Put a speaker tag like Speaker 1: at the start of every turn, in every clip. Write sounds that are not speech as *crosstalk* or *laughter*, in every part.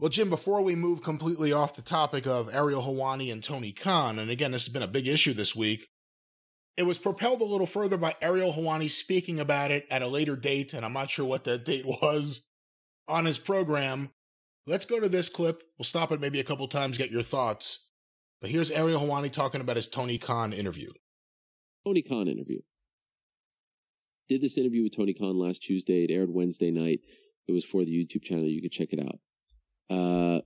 Speaker 1: Well, Jim, before we move completely off the topic of Ariel Helwani and Tony Khan, and again, this has been a big issue this week, it was propelled a little further by Ariel Helwani speaking about it at a later date, and I'm not sure what that date *laughs* was on his program. Let's go to this clip. We'll stop it maybe a couple times, get your thoughts. But here's Ariel Helwani talking about his Tony Khan interview.
Speaker 2: Tony Khan interview. Did this interview with Tony Khan last Tuesday. It aired Wednesday night. It was for the YouTube channel. You can check it out. Uh,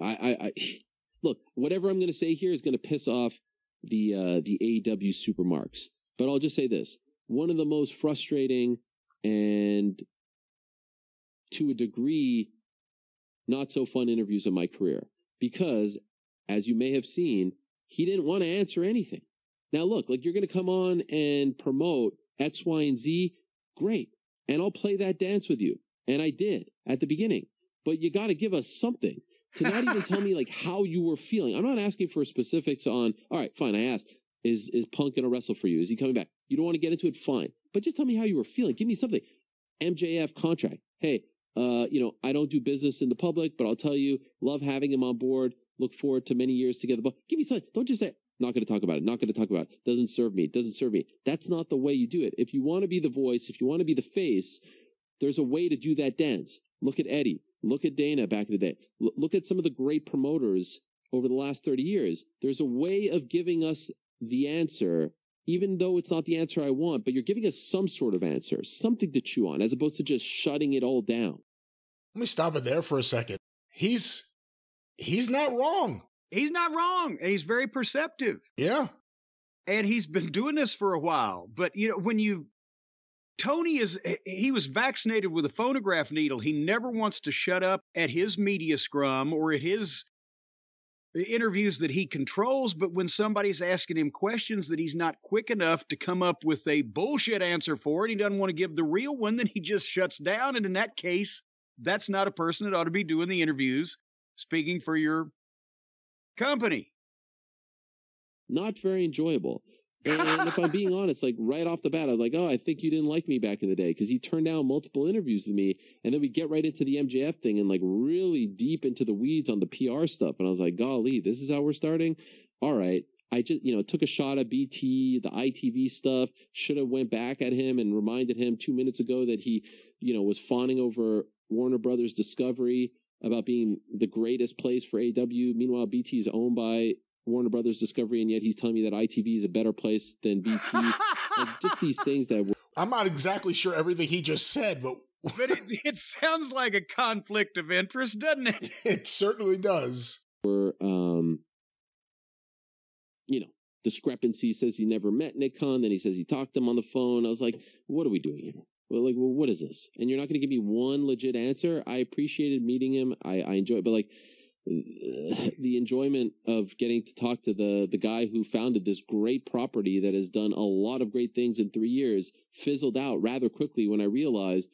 Speaker 2: I, I, I *sighs* look, whatever I'm going to say here is going to piss off the, uh, the AEW supermarks. But I'll just say this. One of the most frustrating and to a degree, not so fun interviews of my career because as you may have seen, he didn't want to answer anything. Now look, like you're going to come on and promote X, Y, and Z. Great. And I'll play that dance with you. And I did at the beginning but you got to give us something to not even tell me like how you were feeling. I'm not asking for specifics on, all right, fine. I asked, is, is Punk to wrestle for you? Is he coming back? You don't want to get into it? Fine. But just tell me how you were feeling. Give me something. MJF contract. Hey, uh, you know, I don't do business in the public, but I'll tell you, love having him on board. Look forward to many years together. But give me something. Don't just say, not going to talk about it. Not going to talk about it. Doesn't serve me. Doesn't serve me. That's not the way you do it. If you want to be the voice, if you want to be the face, there's a way to do that dance. Look at Eddie. Look at Dana back in the day. L- look at some of the great promoters over the last 30 years. There's a way of giving us the answer, even though it's not the answer I want, but you're giving us some sort of answer, something to chew on, as opposed to just shutting it all down.
Speaker 1: Let me stop it there for a second. He's he's not wrong.
Speaker 3: He's not wrong, and he's very perceptive.
Speaker 1: Yeah.
Speaker 3: And he's been doing this for a while. But you know, when you Tony is, he was vaccinated with a phonograph needle. He never wants to shut up at his media scrum or at his interviews that he controls. But when somebody's asking him questions that he's not quick enough to come up with a bullshit answer for, and he doesn't want to give the real one, then he just shuts down. And in that case, that's not a person that ought to be doing the interviews, speaking for your company.
Speaker 2: Not very enjoyable. And if I'm being *laughs* honest, like right off the bat, I was like, oh, I think you didn't like me back in the day because he turned down multiple interviews with me. And then we get right into the MJF thing and like really deep into the weeds on the PR stuff. And I was like, golly, this is how we're starting. All right. I just, you know, took a shot at BT, the ITV stuff, should have went back at him and reminded him two minutes ago that he, you know, was fawning over Warner Brothers Discovery about being the greatest place for AEW. Meanwhile, BT is owned by Warner Brothers Discovery, and yet he's telling me that ITV is a better place than BT. *laughs* like just these things that
Speaker 1: I'm not exactly sure everything he just said, but *laughs*
Speaker 3: but it, it sounds like a conflict of interest, doesn't it? *laughs*
Speaker 1: It certainly does.
Speaker 2: Were um, you know, discrepancy. says he never met Nick Khan, then he says he talked to him on the phone. I was like, what are we doing here? Well, like, well, what is this? And you're not going to give me one legit answer. I appreciated meeting him. I, I enjoyed, but like, the enjoyment of getting to talk to the the guy who founded this great property that has done a lot of great things in three years fizzled out rather quickly when I realized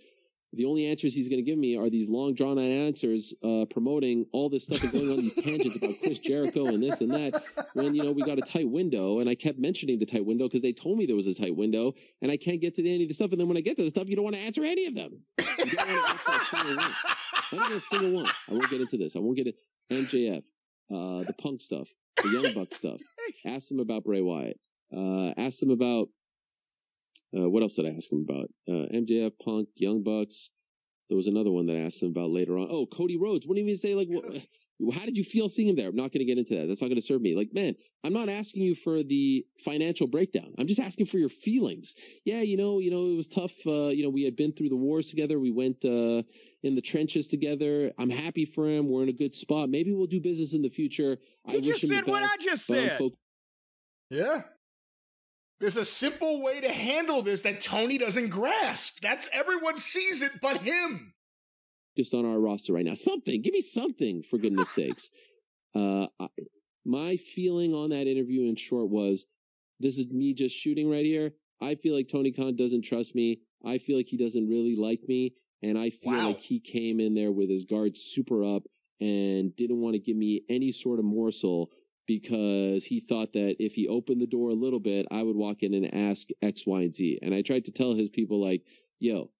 Speaker 2: the only answers he's going to give me are these long drawn out answers uh, promoting all this stuff and going on these tangents about Chris Jericho and this and that when you know we got a tight window and I kept mentioning the tight window because they told me there was a tight window and I can't get to the end of the stuff and then when I get to the stuff you don't want to answer any of them. You don't want to answer a single one. Not a single one. I won't get into this. I won't get it. MJF, uh, the Punk stuff, the Young Buck *laughs* stuff. Asked him about Bray Wyatt. Uh, asked him about uh, what else did I ask him about? Uh, MJF, Punk, Young Bucks. There was another one that I asked him about later on. Oh, Cody Rhodes. What do you mean say like, *laughs* how did you feel seeing him there? I'm not going to get into that. That's not going to serve me. Like, man, I'm not asking you for the financial breakdown. I'm just asking for your feelings. Yeah, you know, you know, it was tough. Uh, you know, we had been through the wars together. We went uh, in the trenches together. I'm happy for him. We're in a good spot. Maybe we'll do business in the future.
Speaker 3: He I just said what I just said. Folk-
Speaker 1: yeah. There's a simple way to handle this that Tony doesn't grasp. That's everyone sees it but him
Speaker 2: focused on our roster right now. Something, give me something for goodness sakes. Uh, I, my feeling on that interview in short was, this is me just shooting right here. I feel like Tony Khan doesn't trust me. I feel like he doesn't really like me. And I feel wow. like he came in there with his guard super up and didn't want to give me any sort of morsel because he thought that if he opened the door a little bit, I would walk in and ask X, Y, and Z. And I tried to tell his people like, yo,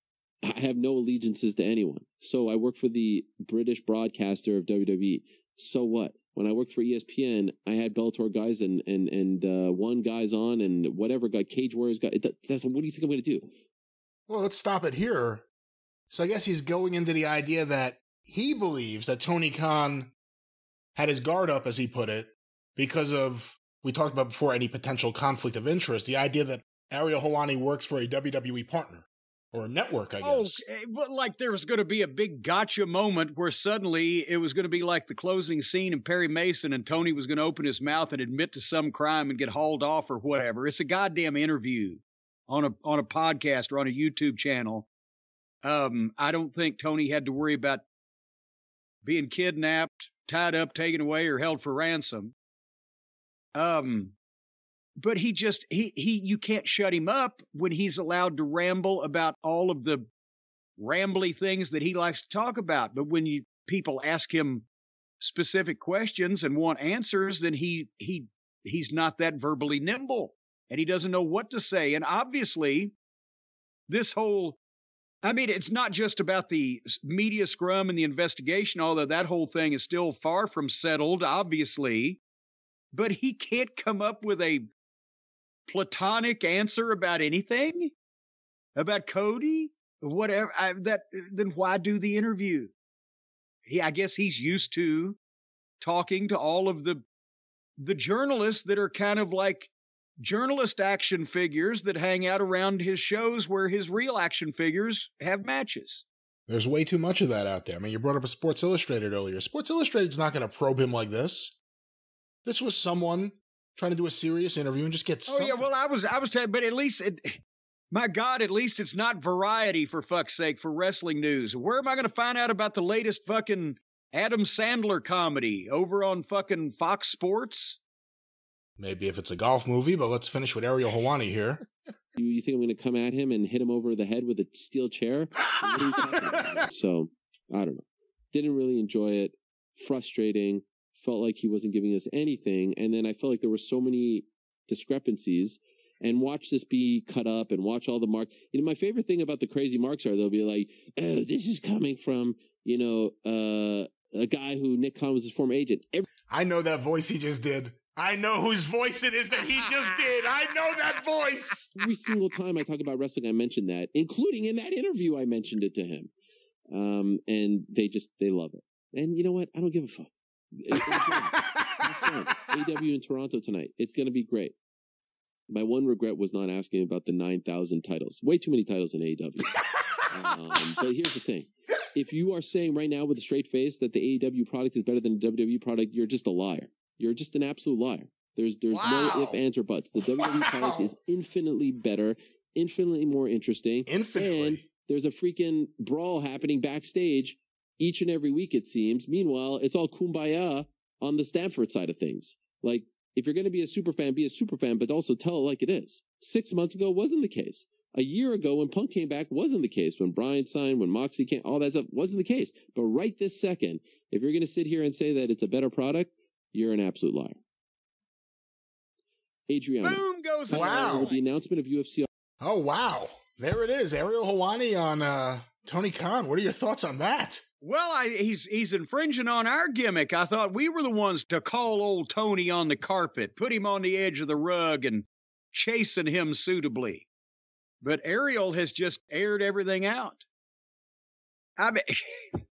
Speaker 2: I have no allegiances to anyone. So I work for the British broadcaster of WWE. So what? When I worked for ESPN, I had Bellator guys and and and uh, one guys on and whatever guy Cage Warriors guy. That's what do you think I'm going to do?
Speaker 1: Well, let's stop it here. So I guess he's going into the idea that he believes that Tony Khan had his guard up, as he put it, because of we talked about before any potential conflict of interest. The idea that Ariel Helwani works for a WWE partner or a network, I guess.
Speaker 3: Oh, but like there was going to be a big gotcha moment where suddenly it was going to be like the closing scene in Perry Mason, and Tony was going to open his mouth and admit to some crime and get hauled off or whatever. It's a goddamn interview on a on a podcast or on a YouTube channel. Um, I don't think Tony had to worry about being kidnapped, tied up, taken away, or held for ransom. Um, but he just he he you can't shut him up when he's allowed to ramble about all of the rambly things that he likes to talk about. But when you people ask him specific questions and want answers, then he he he's not that verbally nimble and he doesn't know what to say. And obviously, this whole I mean, it's not just about the media scrum and the investigation, although that whole thing is still far from settled, obviously. But he can't come up with a platonic answer about anything about Cody, whatever. I, that then why do the interview? He, I guess he's used to talking to all of the the journalists that are kind of like journalist action figures that hang out around his shows where his real action figures have matches.
Speaker 1: There's way too much of that out there. I mean, you brought up a Sports Illustrated earlier. Sports Illustrated's not going to probe him like this. This was someone trying to do a serious interview and just get.
Speaker 3: Oh yeah, well I was I was telling, but at least it. My God, at least it's not variety for fuck's sake for wrestling news. Where am I going to find out about the latest fucking Adam Sandler comedy over on fucking Fox Sports?
Speaker 1: Maybe if it's a golf movie, but let's finish with Ariel Helwani here. *laughs*
Speaker 2: You, you think I'm going to come at him and hit him over the head with a steel chair? *laughs* so I don't know. Didn't really enjoy it. Frustrating felt like he wasn't giving us anything. And then I felt like there were so many discrepancies and watch this be cut up and watch all the marks. You know, my favorite thing about the crazy marks are they'll be like, oh, this is coming from, you know, uh, a guy who Nick Khan was his former agent.
Speaker 1: Every- I know that voice he just did. I know whose voice it is that he just did. I know that voice.
Speaker 2: Every single time I talk about wrestling, I mention that, including in that interview, I mentioned it to him. Um, and they just, they love it. And you know what? I don't give a fuck. AEW in Toronto tonight. It's going to be great. My one regret was not asking about the 9,000 titles. Way too many titles in AEW. um, *laughs* but here's the thing. If you are saying right now with a straight face that the AEW product is better than the WWE product, you're just a liar. You're just an absolute liar. There's there's wow. no if, ands, or buts. The WWE wow. product is infinitely better, infinitely more interesting.
Speaker 1: Infinitely.
Speaker 2: And there's a freaking brawl happening backstage each and every week, it seems. Meanwhile, it's all kumbaya on the Stamford side of things. Like, if you're going to be a super fan, be a super fan, but also tell it like it is. Six months ago wasn't the case. A year ago, when Punk came back, wasn't the case. When Bryan signed, when Moxley came, all that stuff wasn't the case. But right this second, if you're going to sit here and say that it's a better product, you're an absolute liar. Adriana.
Speaker 3: Boom goes
Speaker 1: wow.
Speaker 2: With the announcement of UFC.
Speaker 1: Oh, wow. There it is. Ariel Helwani on uh, Tony Khan. What are your thoughts on that?
Speaker 3: Well, I, he's he's infringing on our gimmick. I thought we were the ones to call old Tony on the carpet, put him on the edge of the rug, and chasing him suitably. But Ariel has just aired everything out. I mean, *laughs*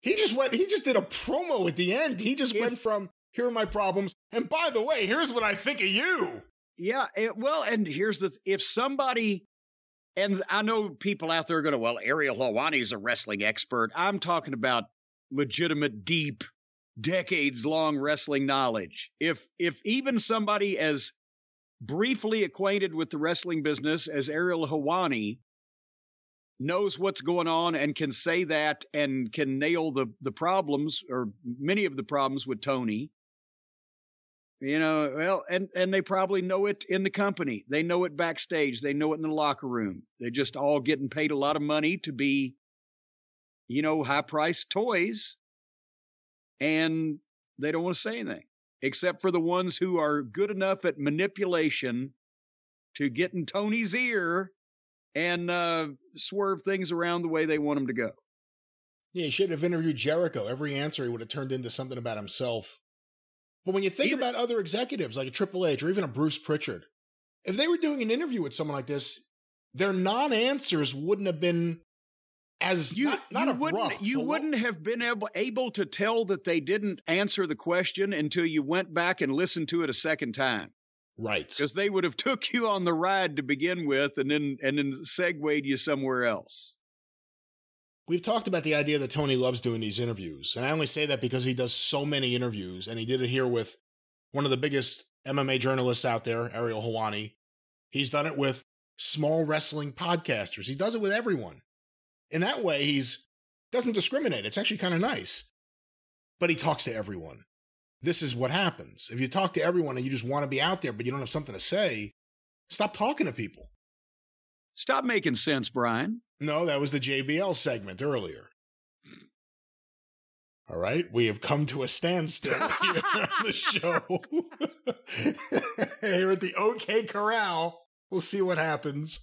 Speaker 1: he just went. He just did a promo at the end. He just went from "Here are my problems," and by the way, here's what I think of you.
Speaker 3: Yeah, it, well, and here's the: if somebody and I know people out there are going to, well, Ariel Helwani is a wrestling expert. I'm talking about legitimate, deep, decades long wrestling knowledge. If if even somebody as briefly acquainted with the wrestling business as Ariel Helwani knows what's going on and can say that and can nail the the problems or many of the problems with Tony, you know, well, and and they probably know it in the company. They know it backstage. They know it in the locker room. They're just all getting paid a lot of money to be, you know, high priced toys, and they don't want to say anything except for the ones who are good enough at manipulation to get in Tony's ear and uh, swerve things around the way they want them to go.
Speaker 1: Yeah, he should have interviewed Jericho. Every answer he would have turned into something about himself. But when you think
Speaker 3: Either-
Speaker 1: about other executives like a Triple H or even a Bruce Pritchard, if they were doing an interview with someone like this, their non-answers wouldn't have been as
Speaker 3: You,
Speaker 1: not, not
Speaker 3: you
Speaker 1: abrupt,
Speaker 3: wouldn't you wouldn't have been able, able to tell that they didn't answer the question until you went back and listened to it a second time
Speaker 1: right.
Speaker 3: because they would have *laughs* took you on the ride to begin with and then and then segued you somewhere else.
Speaker 1: We've talked about the idea that Tony loves doing these interviews, and I only say that because he does so many interviews, and he did it here with one of the biggest MMA journalists out there, Ariel Helwani. He's done it with small wrestling podcasters. He does it with everyone. In that way, he's doesn't discriminate. It's actually kind of nice. But he talks to everyone. This is what happens. If you talk to everyone and you just want to be out there, but you don't have something to say, stop talking to people.
Speaker 3: Stop making sense, Brian.
Speaker 1: No, that was the JBL segment earlier. All right, we have come to a standstill *laughs* here on the show. *laughs* here at the OK Corral, we'll see what happens.